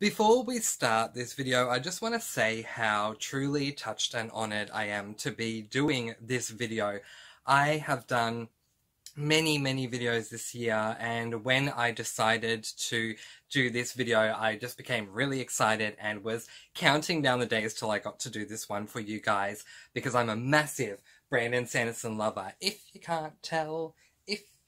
Before we start this video, I just want to say how truly touched and honored I am to be doing this video. I have done many, many videos this year, and when I decided to do this video, I just became really excited and was counting down the days till I got to do this one for you guys, because I'm a massive Brandon Sanderson lover. If you can't tell,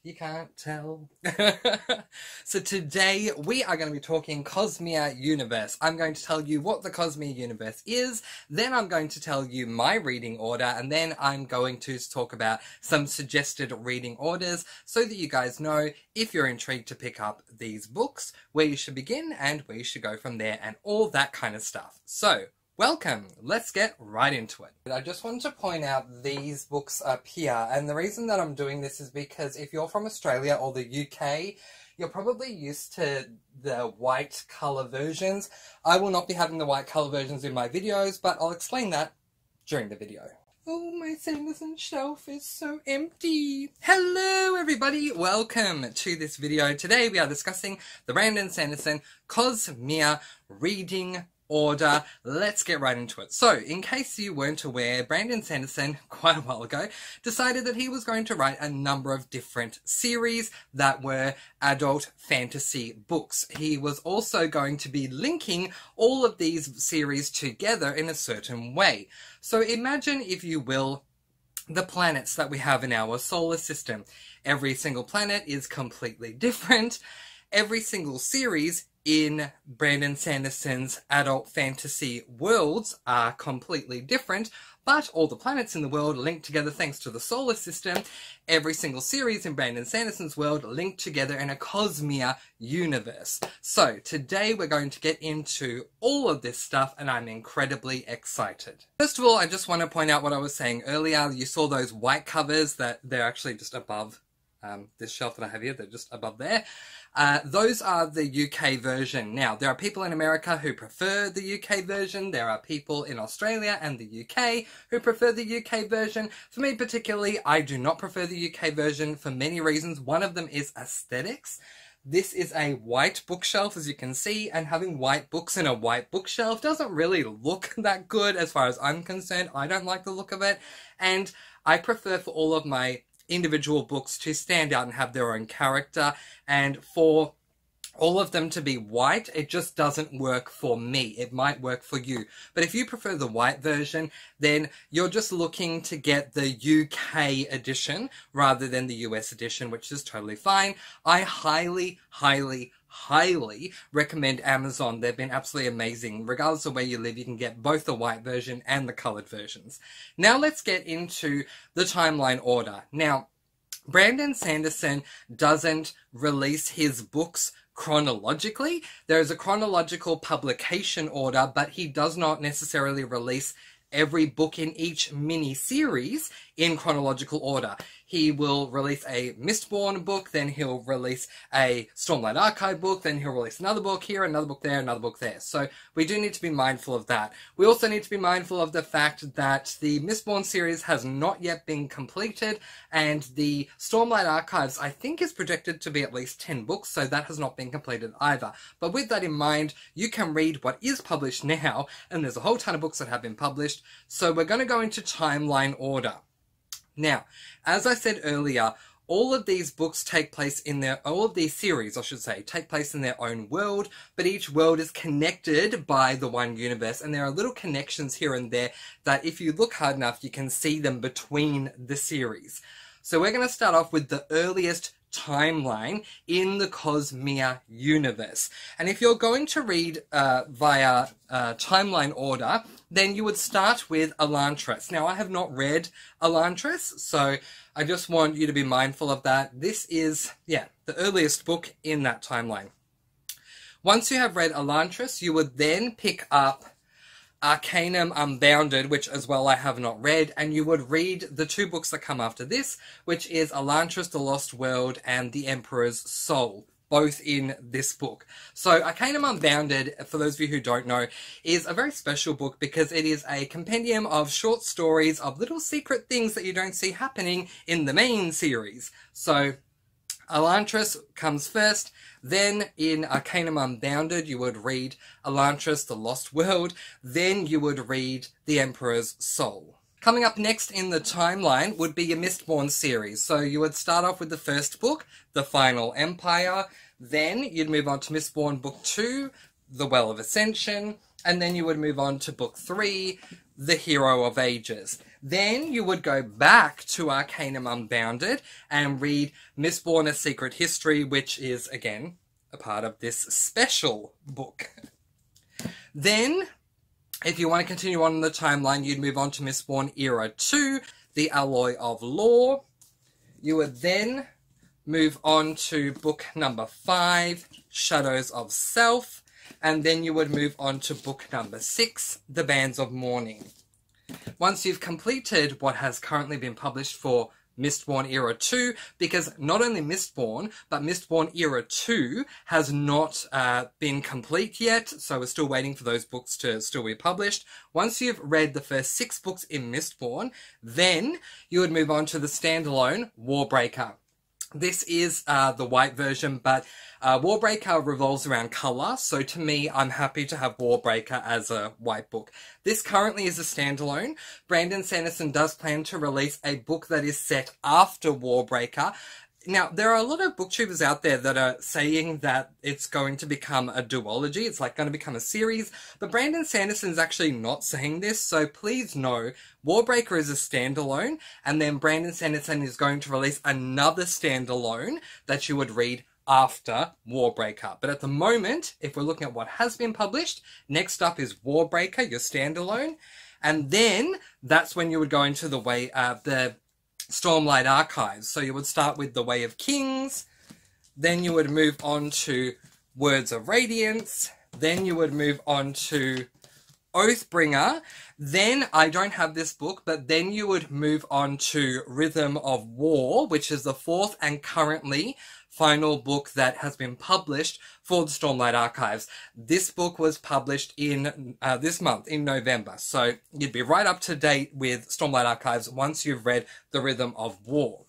you can't tell. so today we are going to be talking Cosmere Universe. I'm going to tell you what the Cosmere Universe is, then I'm going to tell you my reading order, and then I'm going to talk about some suggested reading orders so that you guys know if you're intrigued to pick up these books, where you should begin and where you should go from there, and all that kind of stuff. So, Welcome! Let's get right into it. I just wanted to point out these books up here, and the reason that I'm doing this is because if you're from Australia or the UK, you're probably used to the white colour versions. I will not be having the white colour versions in my videos, but I'll explain that during the video. Oh, my Sanderson shelf is so empty. Hello, everybody. Welcome to this video. Today we are discussing the Brandon Sanderson Cosmere Reading order. Let's get right into it. So, in case you weren't aware, Brandon Sanderson, quite a while ago, decided that he was going to write a number of different series that were adult fantasy books. He was also going to be linking all of these series together in a certain way. So imagine, if you will, the planets that we have in our solar system. Every single planet is completely different. Every single series in Brandon Sanderson's adult fantasy worlds are completely different, but all the planets in the world linked together thanks to the solar system. Every single series in Brandon Sanderson's world linked together in a Cosmere universe. So today we're going to get into all of this stuff and I'm incredibly excited. First of all, I just want to point out what I was saying earlier. You saw those white covers that they're actually just above um, this shelf that I have here, they're just above there. Uh, those are the UK version. Now, there are people in America who prefer the UK version. There are people in Australia and the UK who prefer the UK version. For me particularly, I do not prefer the UK version for many reasons. One of them is aesthetics. This is a white bookshelf, as you can see, and having white books in a white bookshelf doesn't really look that good as far as I'm concerned. I don't like the look of it, and I prefer for all of my individual books to stand out and have their own character. And for all of them to be white, it just doesn't work for me. It might work for you. But if you prefer the white version, then you're just looking to get the UK edition rather than the US edition, which is totally fine. I highly, highly, highly recommend Amazon. They've been absolutely amazing. Regardless of where you live, you can get both the white version and the colored versions. Now let's get into the timeline order. Now, Brandon Sanderson doesn't release his books chronologically. There is a chronological publication order, but he does not necessarily release every book in each mini series in chronological order he will release a Mistborn book, then he'll release a Stormlight Archive book, then he'll release another book here, another book there, another book there. So we do need to be mindful of that. We also need to be mindful of the fact that the Mistborn series has not yet been completed, and the Stormlight Archives, I think, is projected to be at least 10 books, so that has not been completed either. But with that in mind, you can read what is published now, and there's a whole ton of books that have been published, so we're going to go into timeline order. Now, as I said earlier, all of these books take place in their, all of these series, I should say, take place in their own world, but each world is connected by the one universe, and there are little connections here and there that if you look hard enough, you can see them between the series. So we're going to start off with the earliest timeline in the Cosmere universe. And if you're going to read uh, via uh, timeline order, then you would start with Elantris. Now, I have not read Elantris, so I just want you to be mindful of that. This is, yeah, the earliest book in that timeline. Once you have read Elantris, you would then pick up Arcanum Unbounded, which as well I have not read, and you would read the two books that come after this, which is Elantris the Lost World and The Emperor's Soul, both in this book. So Arcanum Unbounded, for those of you who don't know, is a very special book because it is a compendium of short stories of little secret things that you don't see happening in the main series. So Elantris comes first. Then in Arcanum Unbounded, you would read Elantris, the Lost World. Then you would read The Emperor's Soul. Coming up next in the timeline would be your Mistborn series. So you would start off with the first book, The Final Empire. Then you'd move on to Mistborn Book 2, The Well of Ascension. And then you would move on to Book 3, The Hero of Ages. Then you would go back to Arcanum Unbounded and read Mistborn A Secret History, which is, again, a part of this special book. Then, if you want to continue on the timeline, you'd move on to Mistborn Era 2, The Alloy of Law. You would then move on to book number 5, Shadows of Self, and then you would move on to book number 6, The Bands of Mourning. Once you've completed what has currently been published for Mistborn Era 2, because not only Mistborn, but Mistborn Era 2 has not uh, been complete yet, so we're still waiting for those books to still be published. Once you've read the first six books in Mistborn, then you would move on to the standalone Warbreaker. This is uh, the white version, but uh, Warbreaker revolves around color, so to me, I'm happy to have Warbreaker as a white book. This currently is a standalone. Brandon Sanderson does plan to release a book that is set after Warbreaker, now, there are a lot of booktubers out there that are saying that it's going to become a duology. It's like going to become a series. But Brandon Sanderson's actually not saying this, so please know Warbreaker is a standalone, and then Brandon Sanderson is going to release another standalone that you would read after Warbreaker. But at the moment, if we're looking at what has been published, next up is Warbreaker, your standalone. And then that's when you would go into the way, uh, the Stormlight Archives. So you would start with The Way of Kings, then you would move on to Words of Radiance, then you would move on to Oathbringer. Then I don't have this book, but then you would move on to Rhythm of War, which is the fourth and currently final book that has been published for the Stormlight Archives. This book was published in uh, this month, in November. So you'd be right up to date with Stormlight Archives once you've read The Rhythm of War.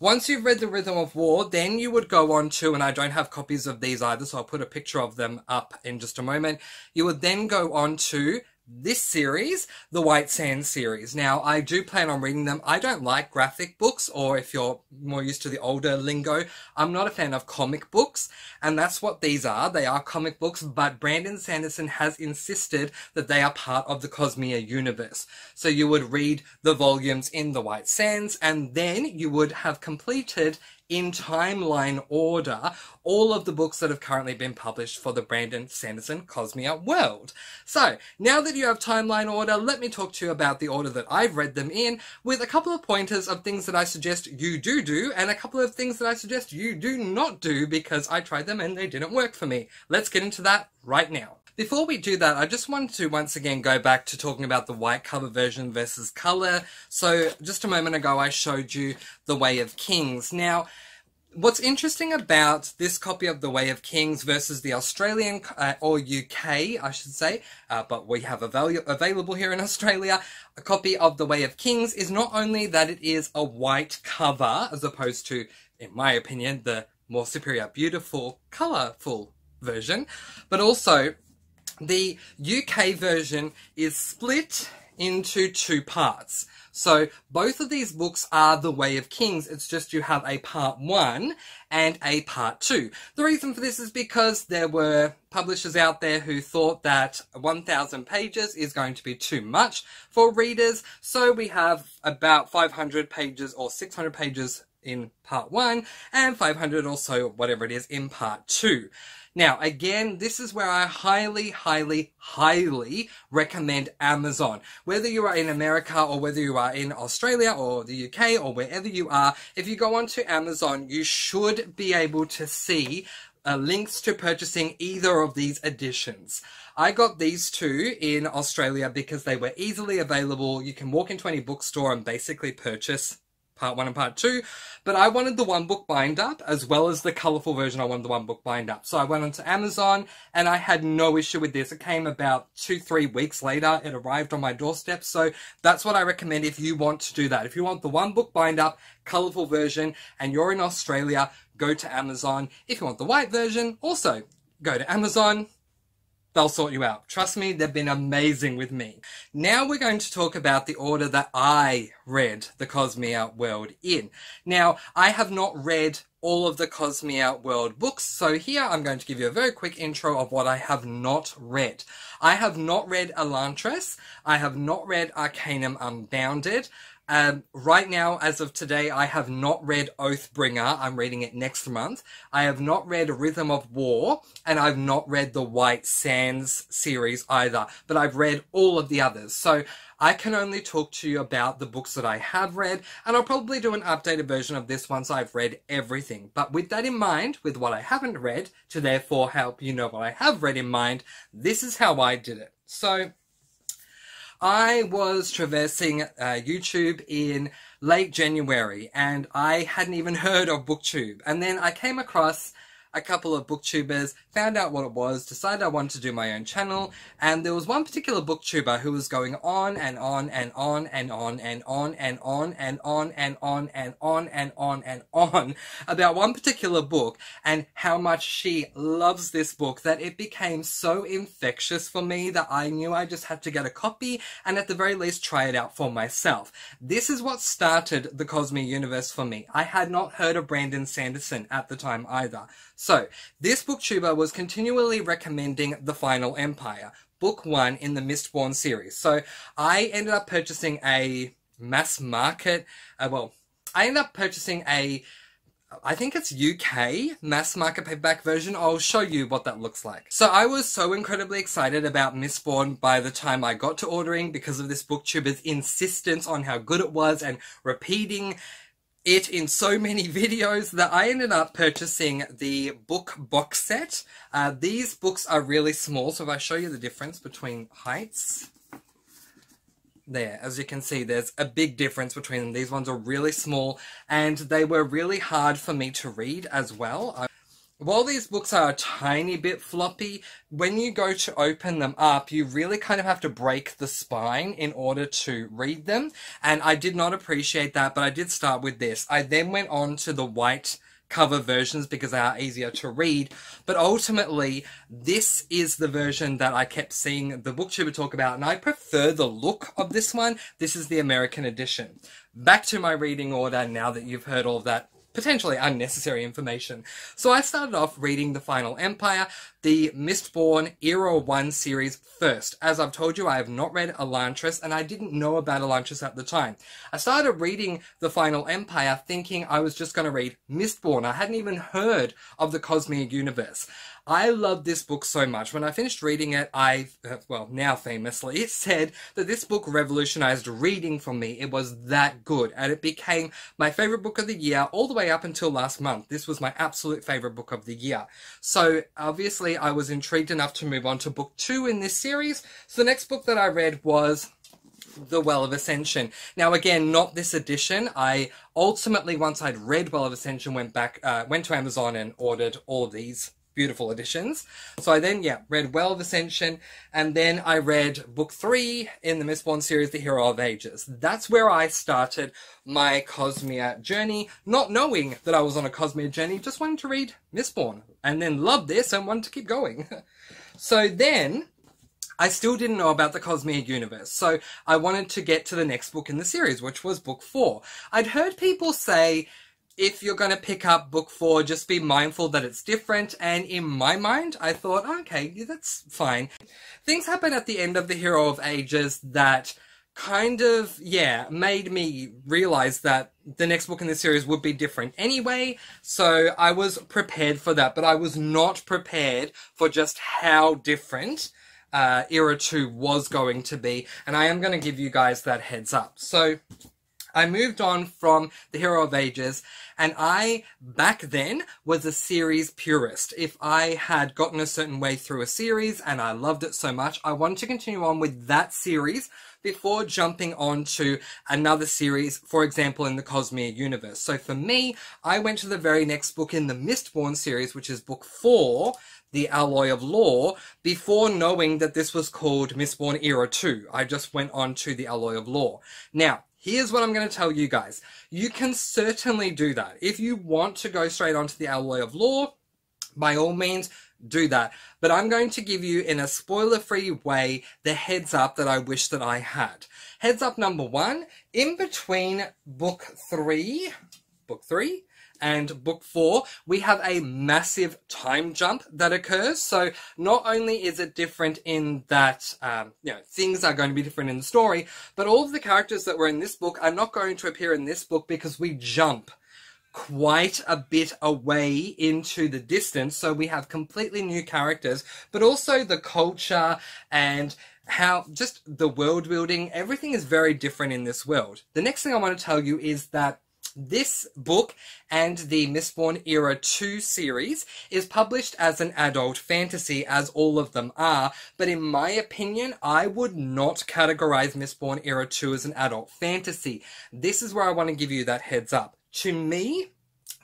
Once you've read The Rhythm of War, then you would go on to, and I don't have copies of these either, so I'll put a picture of them up in just a moment. You would then go on to this series, the White Sands series. Now, I do plan on reading them. I don't like graphic books, or if you're more used to the older lingo, I'm not a fan of comic books, and that's what these are. They are comic books, but Brandon Sanderson has insisted that they are part of the Cosmere universe. So you would read the volumes in the White Sands, and then you would have completed in timeline order all of the books that have currently been published for the Brandon Sanderson Cosmere world. So, now that you have timeline order, let me talk to you about the order that I've read them in, with a couple of pointers of things that I suggest you do do, and a couple of things that I suggest you do not do because I tried them and they didn't work for me. Let's get into that right now. Before we do that, I just wanted to once again go back to talking about the white cover version versus color. So just a moment ago, I showed you The Way of Kings. Now, What's interesting about this copy of The Way of Kings versus the Australian, uh, or UK, I should say, uh, but we have avail available here in Australia, a copy of The Way of Kings is not only that it is a white cover, as opposed to, in my opinion, the more superior, beautiful, colourful version, but also the UK version is split into two parts. So both of these books are The Way of Kings. It's just you have a part one and a part two. The reason for this is because there were publishers out there who thought that 1000 pages is going to be too much for readers. So we have about 500 pages or 600 pages in part one and 500 or so, whatever it is, in part two. Now, again, this is where I highly, highly, highly recommend Amazon. Whether you are in America or whether you are in Australia or the UK or wherever you are, if you go onto Amazon, you should be able to see uh, links to purchasing either of these editions. I got these two in Australia because they were easily available. You can walk into any bookstore and basically purchase part one and part two. But I wanted the one book bind up as well as the colorful version. I wanted the one book bind up. So I went onto Amazon and I had no issue with this. It came about two, three weeks later. It arrived on my doorstep. So that's what I recommend if you want to do that. If you want the one book bind up, colorful version, and you're in Australia, go to Amazon. If you want the white version, also go to Amazon They'll sort you out. Trust me, they've been amazing with me. Now we're going to talk about the order that I read the Cosmere World in. Now, I have not read all of the Cosmere World books, so here I'm going to give you a very quick intro of what I have not read. I have not read Elantris, I have not read Arcanum Unbounded, um, right now, as of today, I have not read Oathbringer. I'm reading it next month. I have not read Rhythm of War, and I've not read the White Sands series either, but I've read all of the others. So I can only talk to you about the books that I have read, and I'll probably do an updated version of this once I've read everything. But with that in mind, with what I haven't read, to therefore help you know what I have read in mind, this is how I did it. So, I was traversing uh, YouTube in late January and I hadn't even heard of BookTube. And then I came across a couple of booktubers, found out what it was, decided I wanted to do my own channel, and there was one particular booktuber who was going on and on and on and on and on and on and on and on and on and on and on about one particular book and how much she loves this book that it became so infectious for me that I knew I just had to get a copy and at the very least try it out for myself. This is what started the Cosmere universe for me. I had not heard of Brandon Sanderson at the time either. So, this booktuber was continually recommending The Final Empire, book one in the Mistborn series. So, I ended up purchasing a mass market, uh, well, I ended up purchasing a I think it's UK mass market paperback version. I'll show you what that looks like. So I was so incredibly excited about Mistborn by the time I got to ordering because of this booktuber's insistence on how good it was and repeating it in so many videos that I ended up purchasing the book box set. Uh, these books are really small, so if I show you the difference between heights, there, as you can see, there's a big difference between them. These ones are really small, and they were really hard for me to read as well. I while these books are a tiny bit floppy, when you go to open them up, you really kind of have to break the spine in order to read them. And I did not appreciate that, but I did start with this. I then went on to the white cover versions because they are easier to read. But ultimately, this is the version that I kept seeing the booktuber talk about, and I prefer the look of this one. This is the American edition. Back to my reading order now that you've heard all that potentially unnecessary information. So I started off reading The Final Empire, the Mistborn Era 1 series first. As I've told you, I have not read Elantris, and I didn't know about Elantris at the time. I started reading The Final Empire thinking I was just going to read Mistborn. I hadn't even heard of the Cosmere universe. I love this book so much. When I finished reading it, I, uh, well, now famously, it said that this book revolutionized reading for me. It was that good, and it became my favorite book of the year all the way up until last month. This was my absolute favorite book of the year. So, obviously, I was intrigued enough to move on to book two in this series. So, the next book that I read was the Well of Ascension. Now, again, not this edition. I ultimately, once I'd read Well of Ascension, went back, uh, went to Amazon and ordered all of these beautiful editions. So I then, yeah, read Well of Ascension, and then I read book three in the Mistborn series, The Hero of Ages. That's where I started my Cosmere journey, not knowing that I was on a Cosmere journey, just wanting to read Mistborn, and then loved this and wanted to keep going. so then, I still didn't know about the Cosmere universe, so I wanted to get to the next book in the series, which was book four. I'd heard people say if you're going to pick up book four, just be mindful that it's different. And in my mind, I thought, okay, that's fine. Things happen at the end of The Hero of Ages that kind of, yeah, made me realize that the next book in the series would be different anyway. So I was prepared for that, but I was not prepared for just how different uh, Era 2 was going to be. And I am going to give you guys that heads up. So I moved on from The Hero of Ages, and I, back then, was a series purist. If I had gotten a certain way through a series and I loved it so much, I wanted to continue on with that series before jumping on to another series, for example, in the Cosmere universe. So for me, I went to the very next book in the Mistborn series, which is book four, The Alloy of Law, before knowing that this was called Mistborn Era 2. I just went on to The Alloy of Law. Now, Here's what I'm going to tell you guys. You can certainly do that. If you want to go straight onto the alloy of law, by all means, do that. But I'm going to give you, in a spoiler-free way, the heads up that I wish that I had. Heads up number one, in between book three, book three, and book four, we have a massive time jump that occurs. So not only is it different in that, um, you know, things are going to be different in the story, but all of the characters that were in this book are not going to appear in this book because we jump quite a bit away into the distance. So we have completely new characters, but also the culture and how just the world building, everything is very different in this world. The next thing I want to tell you is that this book and the Mistborn Era 2 series is published as an adult fantasy, as all of them are, but in my opinion, I would not categorize Mistborn Era 2 as an adult fantasy. This is where I want to give you that heads up. To me,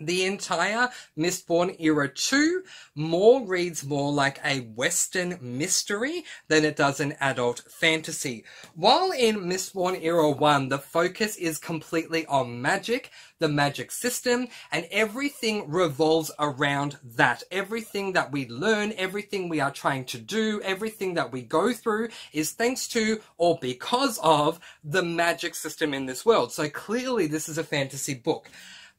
the entire Mistborn Era 2 more reads more like a Western mystery than it does an adult fantasy. While in Mistborn Era 1, the focus is completely on magic, the magic system, and everything revolves around that. Everything that we learn, everything we are trying to do, everything that we go through is thanks to or because of the magic system in this world. So clearly this is a fantasy book.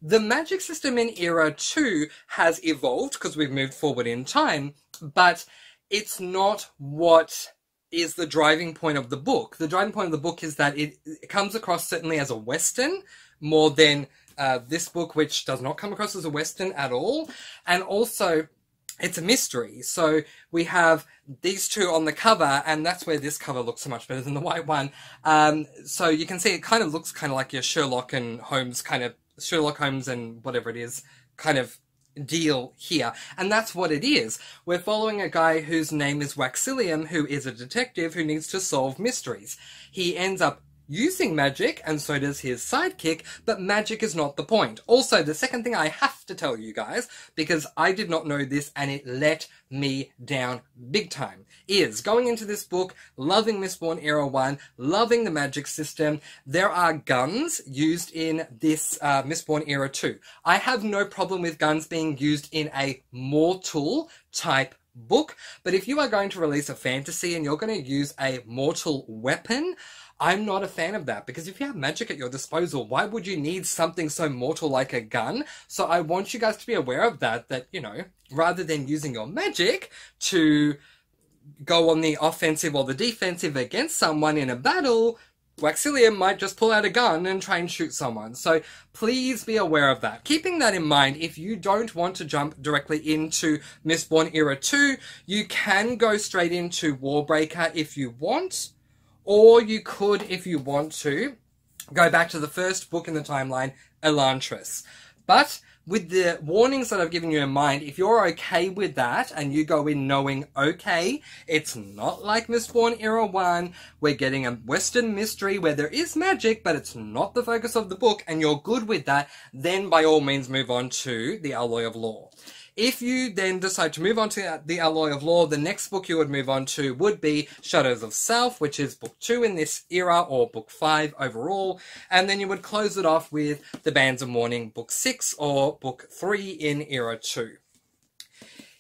The magic system in Era 2 has evolved because we've moved forward in time, but it's not what is the driving point of the book. The driving point of the book is that it, it comes across certainly as a Western more than uh, this book, which does not come across as a Western at all. And also, it's a mystery. So we have these two on the cover, and that's where this cover looks so much better than the white one. Um, so you can see it kind of looks kind of like your Sherlock and Holmes kind of Sherlock Holmes and whatever it is kind of deal here. And that's what it is. We're following a guy whose name is Waxillium, who is a detective who needs to solve mysteries. He ends up using magic, and so does his sidekick, but magic is not the point. Also, the second thing I have to tell you guys, because I did not know this and it let me down big time, is going into this book, loving Mistborn Era 1, loving the magic system. There are guns used in this uh, Mistborn Era 2. I have no problem with guns being used in a mortal type book, but if you are going to release a fantasy and you're going to use a mortal weapon, I'm not a fan of that because if you have magic at your disposal, why would you need something so mortal like a gun? So I want you guys to be aware of that, that, you know, rather than using your magic to go on the offensive or the defensive against someone in a battle, Waxillium might just pull out a gun and try and shoot someone. So please be aware of that. Keeping that in mind, if you don't want to jump directly into Mistborn Era 2, you can go straight into Warbreaker if you want. Or you could, if you want to, go back to the first book in the timeline, Elantris. But with the warnings that I've given you in mind, if you're okay with that and you go in knowing, okay, it's not like Mistborn Era 1, we're getting a Western mystery where there is magic, but it's not the focus of the book, and you're good with that, then by all means move on to The Alloy of Law. If you then decide to move on to the Alloy of Law, the next book you would move on to would be Shadows of Self, which is book two in this era, or book five overall. And then you would close it off with The Bands of Mourning, book six, or book three in era two.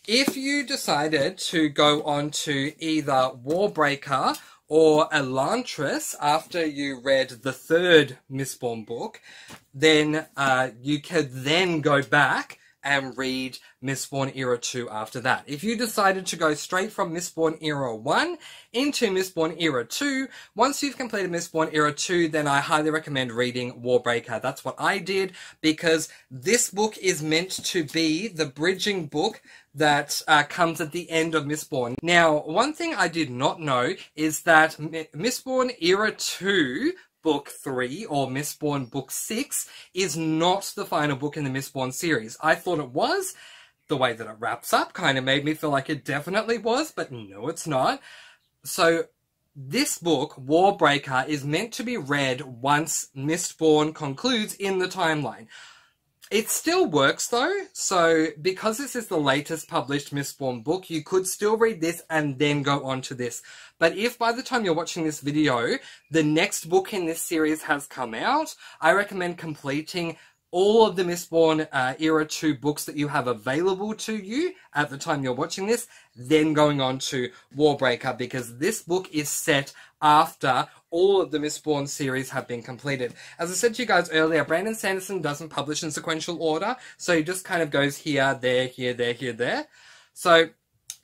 If you decided to go on to either Warbreaker or Elantris after you read the third Mistborn book, then uh, you could then go back and read Mistborn Era 2 after that. If you decided to go straight from Mistborn Era 1 into Mistborn Era 2, once you've completed Mistborn Era 2, then I highly recommend reading Warbreaker. That's what I did because this book is meant to be the bridging book that uh, comes at the end of Mistborn. Now, one thing I did not know is that Mistborn Era 2 book three, or Mistborn book six, is not the final book in the Mistborn series. I thought it was. The way that it wraps up kind of made me feel like it definitely was, but no, it's not. So this book, Warbreaker, is meant to be read once Mistborn concludes in the timeline. It still works though, so because this is the latest published Mistborn book, you could still read this and then go on to this. But if by the time you're watching this video, the next book in this series has come out, I recommend completing all of the Mistborn uh, Era 2 books that you have available to you at the time you're watching this, then going on to Warbreaker, because this book is set after all of the Mistborn series have been completed. As I said to you guys earlier, Brandon Sanderson doesn't publish in sequential order, so he just kind of goes here, there, here, there, here, there. So,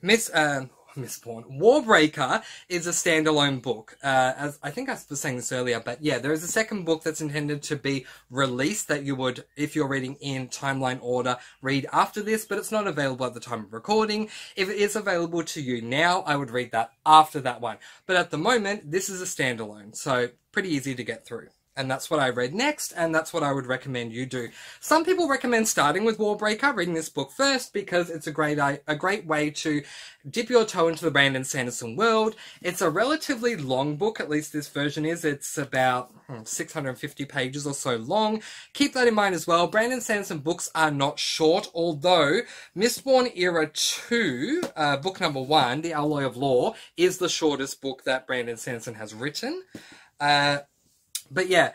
Miss, uh, Mistborn. Warbreaker is a standalone book. Uh, as I think I was saying this earlier, but yeah, there is a second book that's intended to be released that you would, if you're reading in timeline order, read after this, but it's not available at the time of recording. If it is available to you now, I would read that after that one. But at the moment, this is a standalone, so pretty easy to get through and that's what I read next, and that's what I would recommend you do. Some people recommend starting with Warbreaker, reading this book first, because it's a great a great way to dip your toe into the Brandon Sanderson world. It's a relatively long book, at least this version is. It's about hmm, 650 pages or so long. Keep that in mind as well. Brandon Sanderson books are not short, although Mistborn Era 2, uh, book number one, The Alloy of Law, is the shortest book that Brandon Sanderson has written. Uh, but yeah,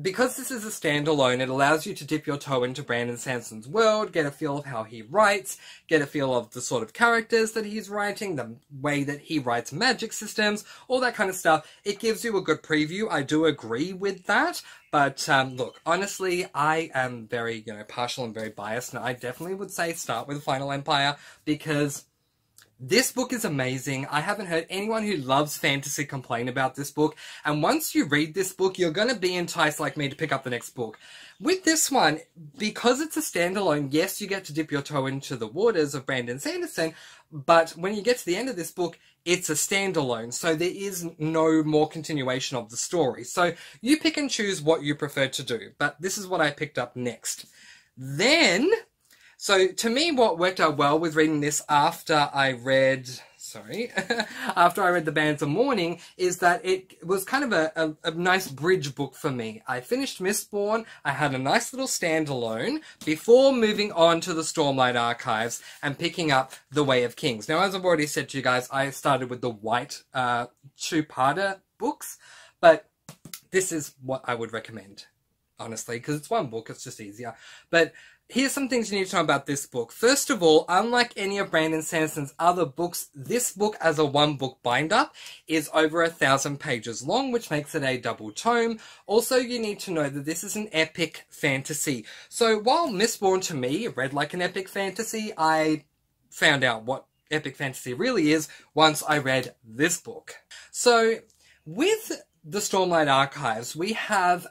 because this is a standalone, it allows you to dip your toe into Brandon Sanderson's world, get a feel of how he writes, get a feel of the sort of characters that he's writing, the way that he writes magic systems, all that kind of stuff. It gives you a good preview. I do agree with that. But um, look, honestly, I am very, you know, partial and very biased, and I definitely would say start with Final Empire because this book is amazing. I haven't heard anyone who loves fantasy complain about this book. And once you read this book, you're going to be enticed like me to pick up the next book. With this one, because it's a standalone, yes, you get to dip your toe into the waters of Brandon Sanderson, but when you get to the end of this book, it's a standalone, so there is no more continuation of the story. So you pick and choose what you prefer to do, but this is what I picked up next. Then so to me, what worked out well with reading this after I read, sorry, after I read The Bands of Mourning is that it was kind of a, a, a, nice bridge book for me. I finished Mistborn, I had a nice little standalone before moving on to the Stormlight Archives and picking up The Way of Kings. Now, as I've already said to you guys, I started with the white uh, two-parter books, but this is what I would recommend, honestly, because it's one book, it's just easier. But Here's some things you need to know about this book. First of all, unlike any of Brandon Sanderson's other books, this book as a one book binder is over a thousand pages long, which makes it a double tome. Also, you need to know that this is an epic fantasy. So while Mistborn to me read like an epic fantasy, I found out what epic fantasy really is once I read this book. So with the Stormlight Archives, we have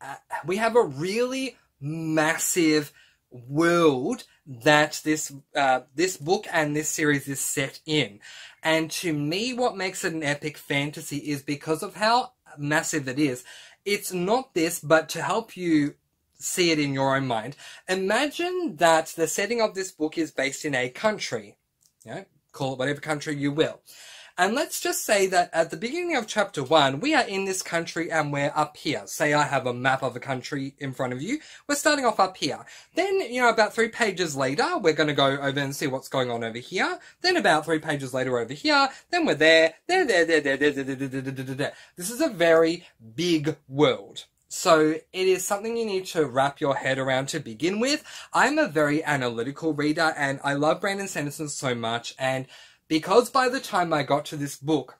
uh, we have a really massive world that this uh, this book and this series is set in. And to me, what makes it an epic fantasy is because of how massive it is. It's not this, but to help you see it in your own mind, imagine that the setting of this book is based in a country. You know, call it whatever country you will. And let's just say that at the beginning of chapter one, we are in this country and we're up here. Say I have a map of a country in front of you. We're starting off up here. Then, you know, about three pages later, we're going to go over and see what's going on over here. Then about three pages later over here. Then we're there, there, there, there, there, there, there, there, there, there, there. This is a very big world. So it is something you need to wrap your head around to begin with. I'm a very analytical reader and I love Brandon Sanderson so much and because by the time I got to this book,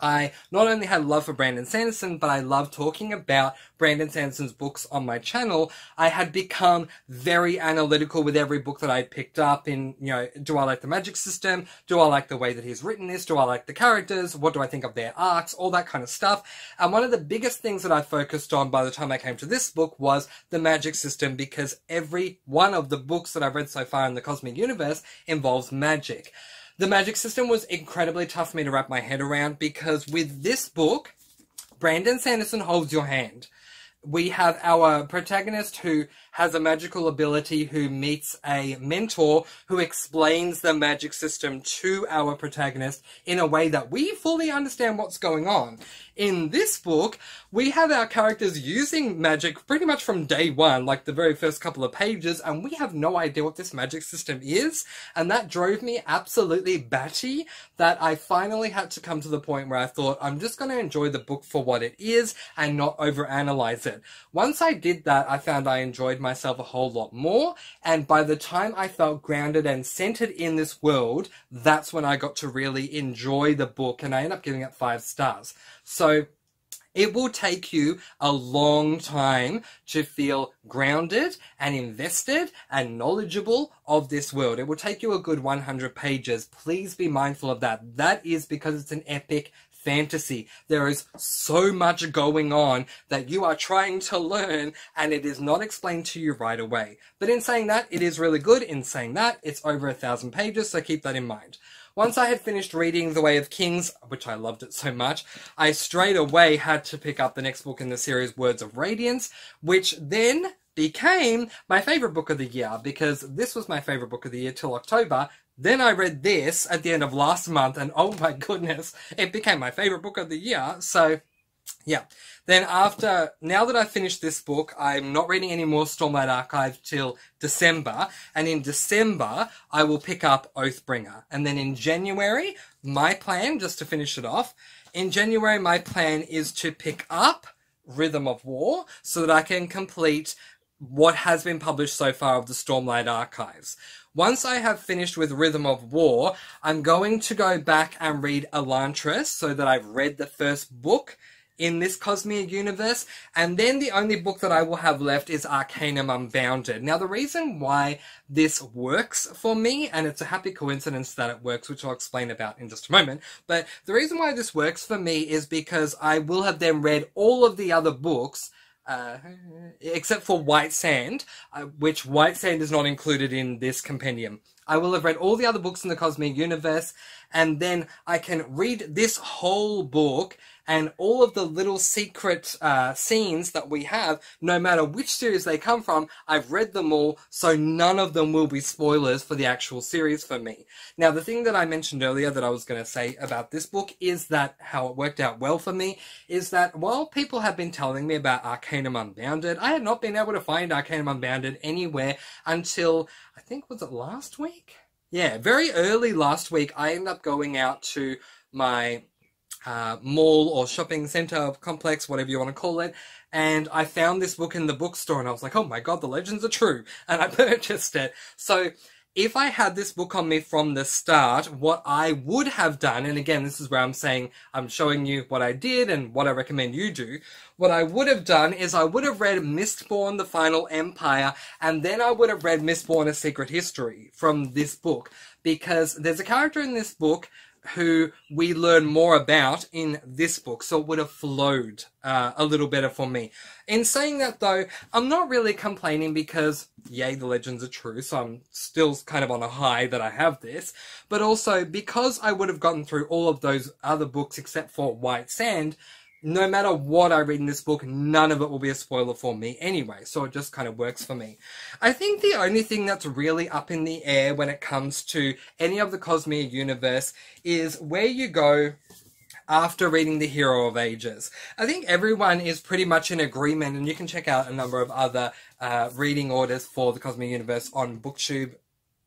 I not only had love for Brandon Sanderson, but I loved talking about Brandon Sanderson's books on my channel. I had become very analytical with every book that I picked up in, you know, do I like the magic system? Do I like the way that he's written this? Do I like the characters? What do I think of their arcs? All that kind of stuff. And one of the biggest things that I focused on by the time I came to this book was the magic system because every one of the books that I've read so far in the Cosmere Universe involves magic. The magic system was incredibly tough for me to wrap my head around because with this book, Brandon Sanderson holds your hand. We have our protagonist who has a magical ability who meets a mentor who explains the magic system to our protagonist in a way that we fully understand what's going on. In this book, we have our characters using magic pretty much from day one, like the very first couple of pages, and we have no idea what this magic system is. And that drove me absolutely batty that I finally had to come to the point where I thought, I'm just going to enjoy the book for what it is and not overanalyze it. Once I did that, I found I enjoyed myself a whole lot more. And by the time I felt grounded and centered in this world, that's when I got to really enjoy the book and I ended up giving it five stars. So it will take you a long time to feel grounded and invested and knowledgeable of this world. It will take you a good 100 pages. Please be mindful of that. That is because it's an epic fantasy. There is so much going on that you are trying to learn and it is not explained to you right away. But in saying that, it is really good. In saying that, it's over a thousand pages, so keep that in mind. Once I had finished reading The Way of Kings, which I loved it so much, I straight away had to pick up the next book in the series, Words of Radiance, which then became my favorite book of the year because this was my favorite book of the year till October then I read this at the end of last month, and oh my goodness, it became my favorite book of the year. So, yeah. Then after, now that I've finished this book, I'm not reading any more Stormlight Archive till December. And in December, I will pick up Oathbringer. And then in January, my plan, just to finish it off, in January, my plan is to pick up Rhythm of War so that I can complete what has been published so far of the Stormlight Archives. Once I have finished with Rhythm of War, I'm going to go back and read Elantris so that I've read the first book in this Cosmere universe, and then the only book that I will have left is Arcanum Unbounded. Now, the reason why this works for me, and it's a happy coincidence that it works, which I'll explain about in just a moment, but the reason why this works for me is because I will have then read all of the other books uh, except for White Sand, uh, which White Sand is not included in this compendium. I will have read all the other books in the Cosmere Universe, and then I can read this whole book and all of the little secret uh, scenes that we have, no matter which series they come from, I've read them all, so none of them will be spoilers for the actual series for me. Now, the thing that I mentioned earlier that I was going to say about this book is that how it worked out well for me is that while people have been telling me about Arcanum Unbounded, I had not been able to find Arcanum Unbounded anywhere until, I think, was it last week? Yeah, very early last week, I ended up going out to my uh, mall or shopping center complex, whatever you want to call it. And I found this book in the bookstore and I was like, oh my god, the legends are true. And I purchased it. So if I had this book on me from the start, what I would have done, and again, this is where I'm saying I'm showing you what I did and what I recommend you do. What I would have done is I would have read Mistborn, The Final Empire, and then I would have read Mistborn, A Secret History from this book. Because there's a character in this book who we learn more about in this book, so it would have flowed uh, a little better for me. In saying that, though, I'm not really complaining because, yay, the legends are true, so I'm still kind of on a high that I have this, but also because I would have gotten through all of those other books except for White Sand, no matter what I read in this book, none of it will be a spoiler for me anyway, so it just kind of works for me. I think the only thing that's really up in the air when it comes to any of the Cosmere universe is where you go after reading The Hero of Ages. I think everyone is pretty much in agreement, and you can check out a number of other uh, reading orders for the Cosmere Universe on BookTube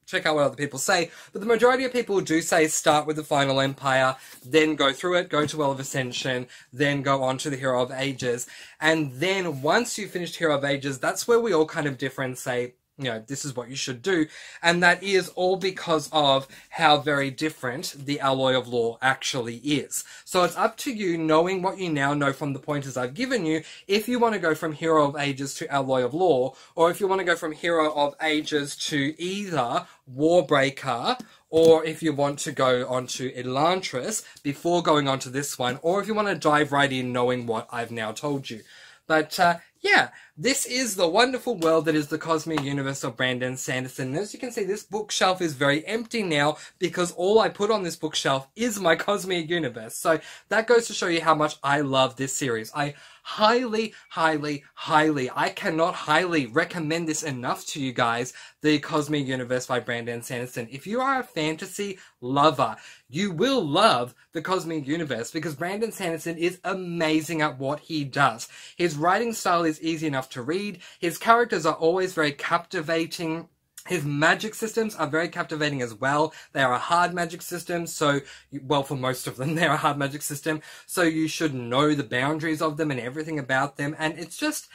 check out what other people say. But the majority of people do say start with the Final Empire, then go through it, go to Well of Ascension, then go on to the Hero of Ages. And then once you've finished Hero of Ages, that's where we all kind of differ and say, you know, this is what you should do. And that is all because of how very different the alloy of law actually is. So it's up to you, knowing what you now know from the pointers I've given you, if you want to go from Hero of Ages to Alloy of Law, or if you want to go from Hero of Ages to either Warbreaker, or if you want to go on to Elantris before going on to this one, or if you want to dive right in knowing what I've now told you. But uh, yeah, this is the wonderful world that is the Cosmere universe of Brandon Sanderson. And as you can see, this bookshelf is very empty now because all I put on this bookshelf is my Cosmere universe. So that goes to show you how much I love this series. I highly, highly, highly, I cannot highly recommend this enough to you guys, The Cosmere Universe by Brandon Sanderson. If you are a fantasy lover, you will love The Cosmere Universe because Brandon Sanderson is amazing at what he does. His writing style is easy enough to read, his characters are always very captivating, his magic systems are very captivating as well. They are a hard magic system, so, well, for most of them, they're a hard magic system, so you should know the boundaries of them and everything about them, and it's just,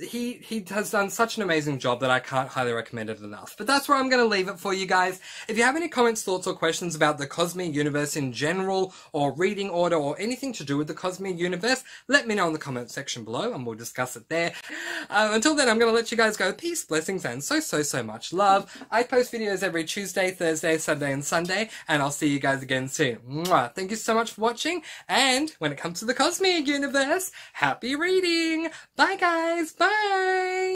he he has done such an amazing job that I can't highly recommend it enough. But that's where I'm going to leave it for you guys. If you have any comments, thoughts, or questions about the Cosmere Universe in general, or reading order, or anything to do with the Cosmere Universe, let me know in the comment section below, and we'll discuss it there. Uh, until then, I'm going to let you guys go. Peace, blessings, and so so so much love. I post videos every Tuesday, Thursday, Saturday, and Sunday, and I'll see you guys again soon. Mwah. Thank you so much for watching, and when it comes to the Cosmere Universe, happy reading. Bye guys. Bye. Bye!